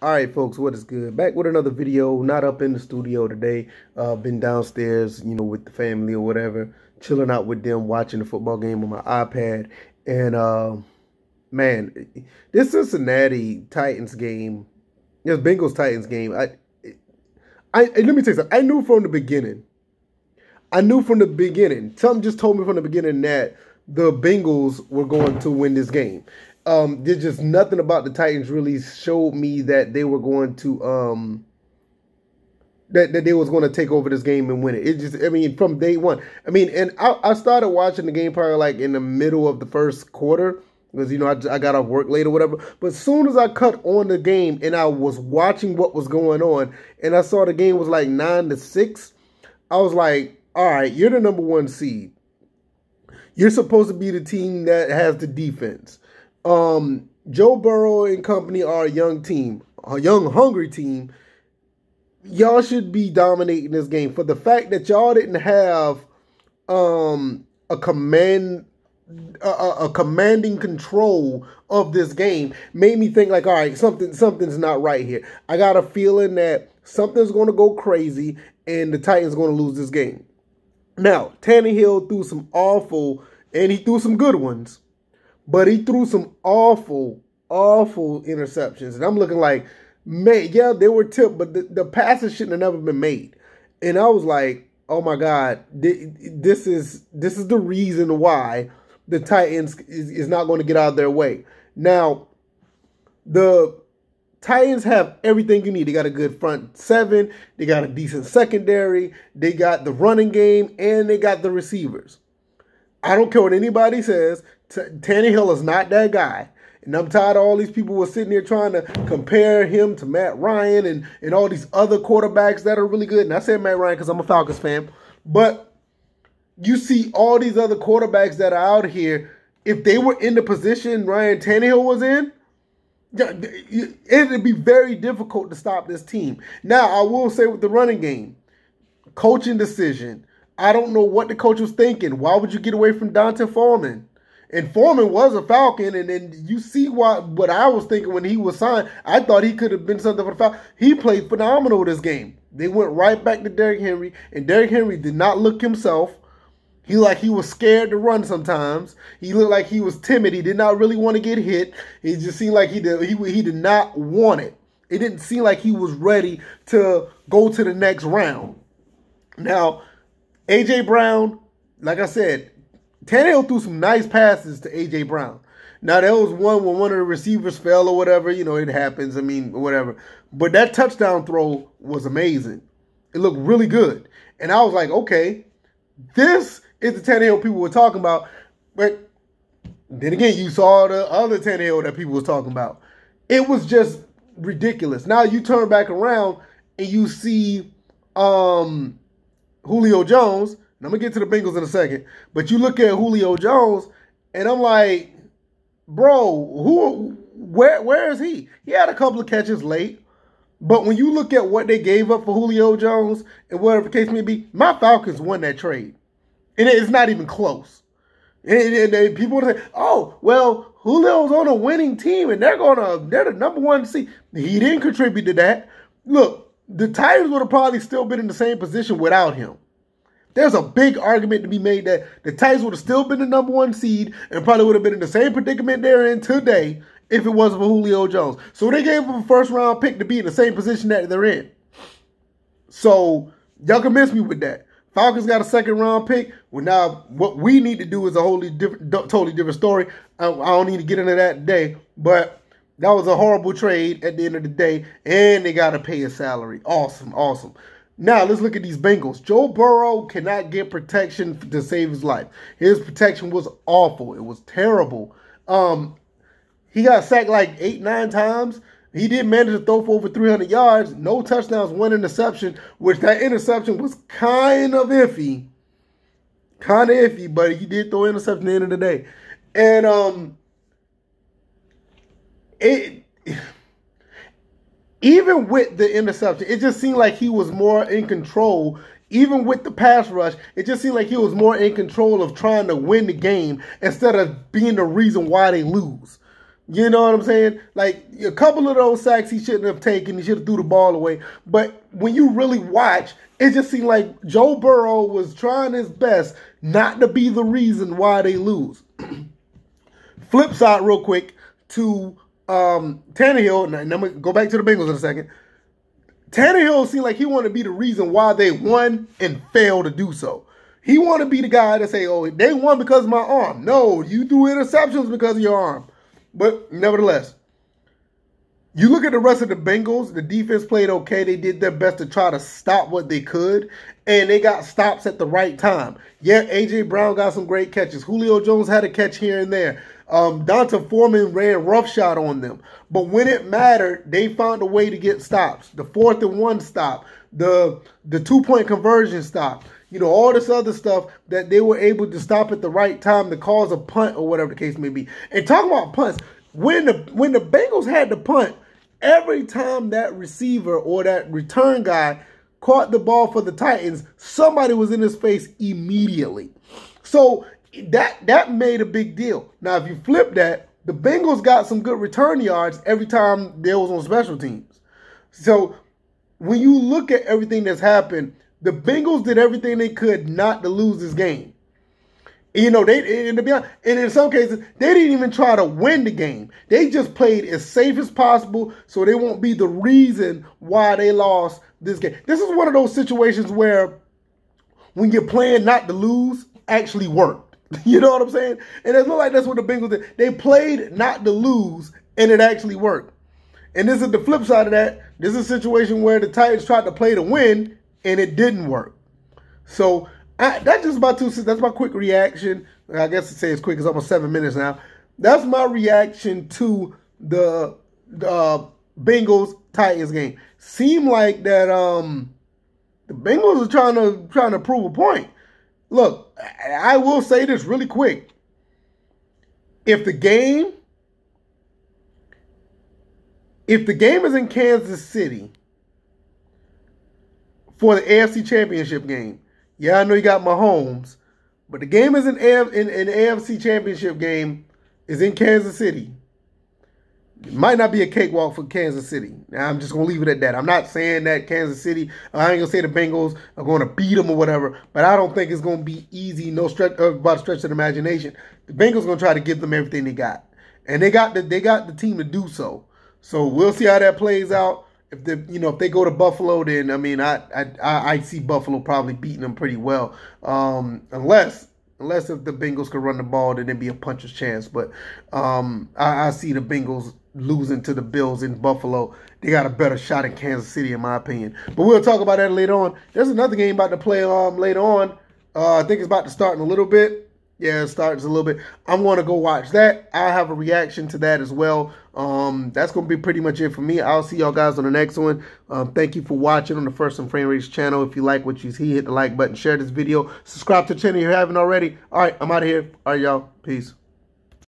All right, folks, what is good? Back with another video. Not up in the studio today. Uh, been downstairs, you know, with the family or whatever, chilling out with them, watching the football game on my iPad. And uh, man, this Cincinnati Titans game, this Bengals Titans game. I, I, let me tell you something. I knew from the beginning. I knew from the beginning. Something just told me from the beginning that the Bengals were going to win this game um, there's just nothing about the Titans really showed me that they were going to um, that, that they was going to take over this game and win it. It just, I mean, from day one. I mean, and I, I started watching the game probably like in the middle of the first quarter because you know I, I got off work late or whatever. But as soon as I cut on the game and I was watching what was going on, and I saw the game was like nine to six, I was like, all right, you're the number one seed. You're supposed to be the team that has the defense. Um, Joe Burrow and company are a young team, a young, hungry team. Y'all should be dominating this game. For the fact that y'all didn't have um, a command a, a, commanding control of this game made me think like, all right, something something's not right here. I got a feeling that something's going to go crazy and the Titans going to lose this game. Now, Tannehill threw some awful and he threw some good ones. But he threw some awful, awful interceptions. And I'm looking like, man, yeah, they were tipped, but the, the passes shouldn't have never been made. And I was like, oh my God, this is this is the reason why the Titans is, is not going to get out of their way. Now, the Titans have everything you need. They got a good front seven, they got a decent secondary, they got the running game, and they got the receivers. I don't care what anybody says. T- Tannehill is not that guy. And I'm tired of all these people were sitting here trying to compare him to Matt Ryan and, and all these other quarterbacks that are really good. And I said Matt Ryan because I'm a Falcons fan. But you see all these other quarterbacks that are out here. If they were in the position Ryan Tannehill was in, it'd be very difficult to stop this team. Now, I will say with the running game, coaching decision. I don't know what the coach was thinking. Why would you get away from D'Onta Foreman? And Foreman was a Falcon, and then you see what what I was thinking when he was signed. I thought he could have been something for the Falcons. He played phenomenal this game. They went right back to Derrick Henry, and Derrick Henry did not look himself. He like he was scared to run sometimes. He looked like he was timid. He did not really want to get hit. He just seemed like he did he, he did not want it. It didn't seem like he was ready to go to the next round. Now, AJ Brown, like I said, Tannehill threw some nice passes to A.J. Brown. Now, there was one when one of the receivers fell or whatever. You know, it happens. I mean, whatever. But that touchdown throw was amazing. It looked really good. And I was like, okay, this is the Tannehill people were talking about. But then again, you saw the other Tannehill that people was talking about. It was just ridiculous. Now you turn back around and you see um, Julio Jones – I'm gonna get to the Bengals in a second, but you look at Julio Jones, and I'm like, bro, who, where, where is he? He had a couple of catches late, but when you look at what they gave up for Julio Jones and whatever case may be, my Falcons won that trade, and it's not even close. And, and, and people say, "Oh, well, Julio's on a winning team, and they're gonna they're the number one seed." He didn't contribute to that. Look, the Titans would have probably still been in the same position without him. There's a big argument to be made that the Titans would have still been the number one seed and probably would have been in the same predicament they're in today if it wasn't for Julio Jones. So they gave him a first round pick to be in the same position that they're in. So y'all can miss me with that. Falcons got a second round pick. Well, now what we need to do is a wholly different, totally different story. I, I don't need to get into that today, but that was a horrible trade at the end of the day, and they got to pay a salary. Awesome, awesome. Now let's look at these Bengals. Joe Burrow cannot get protection to save his life. His protection was awful. It was terrible. Um, he got sacked like eight, nine times. He did manage to throw for over 300 yards, no touchdowns, one interception, which that interception was kind of iffy. Kind of iffy, but he did throw interception at the end of the day. And um it even with the interception, it just seemed like he was more in control. Even with the pass rush, it just seemed like he was more in control of trying to win the game instead of being the reason why they lose. You know what I'm saying? Like a couple of those sacks he shouldn't have taken. He should have threw the ball away. But when you really watch, it just seemed like Joe Burrow was trying his best not to be the reason why they lose. Flip side, real quick, to um, Tannehill, and I'm gonna go back to the Bengals in a second. Tannehill seemed like he wanted to be the reason why they won and failed to do so. He wanted to be the guy to say, "Oh, they won because of my arm." No, you threw interceptions because of your arm. But nevertheless, you look at the rest of the Bengals, the defense played okay. They did their best to try to stop what they could, and they got stops at the right time. Yeah, A.J. Brown got some great catches. Julio Jones had a catch here and there. Um, D'Onta Foreman ran roughshod on them. But when it mattered, they found a way to get stops. The fourth and one stop, the the two point conversion stop, you know, all this other stuff that they were able to stop at the right time to cause a punt or whatever the case may be. And talking about punts, when the when the Bengals had the punt, every time that receiver or that return guy caught the ball for the Titans, somebody was in his face immediately. So that that made a big deal. Now, if you flip that, the Bengals got some good return yards every time they was on special teams. So when you look at everything that's happened, the Bengals did everything they could not to lose this game. You know, they and to be honest, and in some cases, they didn't even try to win the game. They just played as safe as possible so they won't be the reason why they lost this game. This is one of those situations where when you're playing not to lose actually worked. You know what I'm saying? And it's not like that's what the Bengals did. They played not to lose, and it actually worked. And this is the flip side of that. This is a situation where the Titans tried to play to win, and it didn't work. So I, that's just about two. That's my quick reaction. I guess to say it's quick. It's almost seven minutes now. That's my reaction to the uh, Bengals Titans game. Seemed like that um, the Bengals are trying to trying to prove a point. Look, I will say this really quick. If the game if the game is in Kansas City for the AFC Championship game, yeah, I know you got Mahomes, but the game is in, AF, in, in AFC Championship game is in Kansas City. It might not be a cakewalk for Kansas City. I'm just gonna leave it at that. I'm not saying that Kansas City. I ain't gonna say the Bengals are gonna beat them or whatever, but I don't think it's gonna be easy. No stretch uh, about stretch of the imagination. The Bengals gonna try to give them everything they got, and they got the they got the team to do so. So we'll see how that plays out. If they you know if they go to Buffalo, then I mean I I I see Buffalo probably beating them pretty well, um, unless unless if the Bengals could run the ball, then there'd be a puncher's chance. But um, I, I see the Bengals losing to the Bills in Buffalo. They got a better shot in Kansas City, in my opinion. But we'll talk about that later on. There's another game about to play um later on. Uh, I think it's about to start in a little bit. Yeah, it starts a little bit. I'm going to go watch that. I have a reaction to that as well. Um, that's going to be pretty much it for me. I'll see y'all guys on the next one. Um, thank you for watching on the First and Framerates channel. If you like what you see, hit the like button, share this video, subscribe to the channel if you haven't already. All right, I'm out of here. All right, y'all. Peace.